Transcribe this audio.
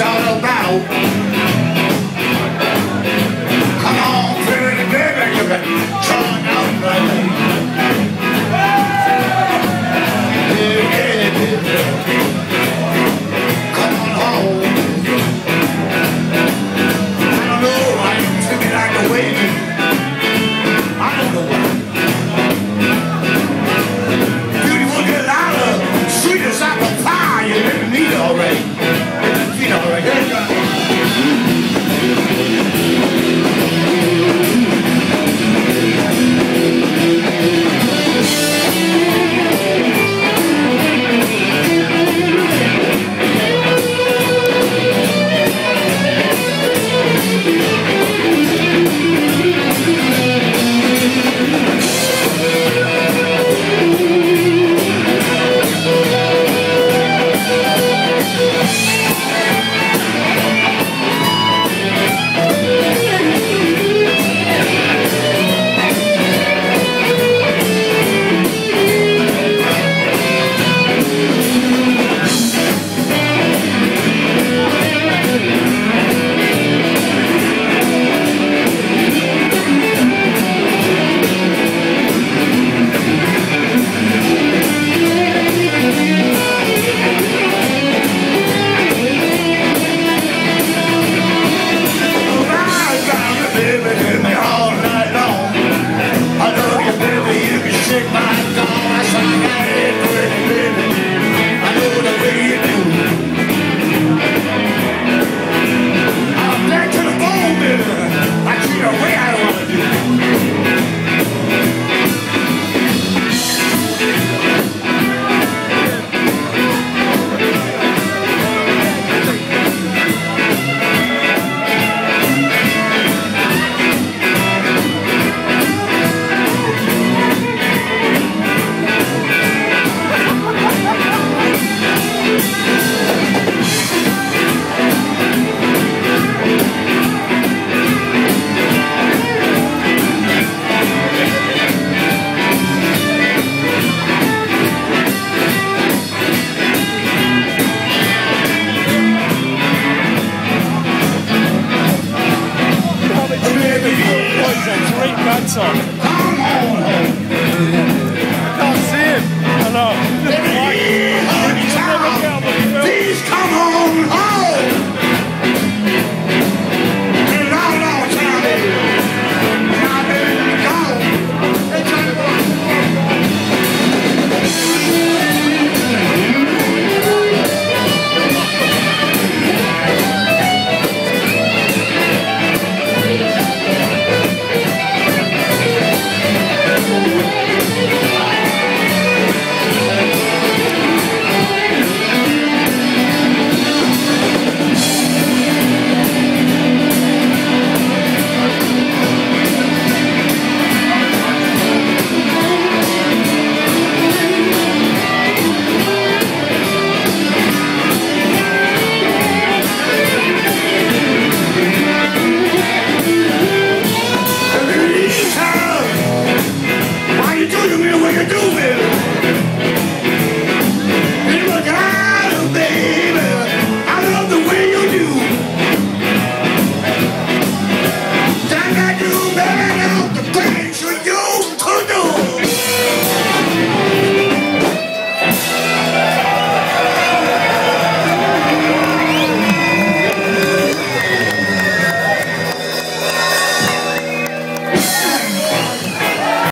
it's all about. Come on, pretty baby, you can That's what I got. Hey!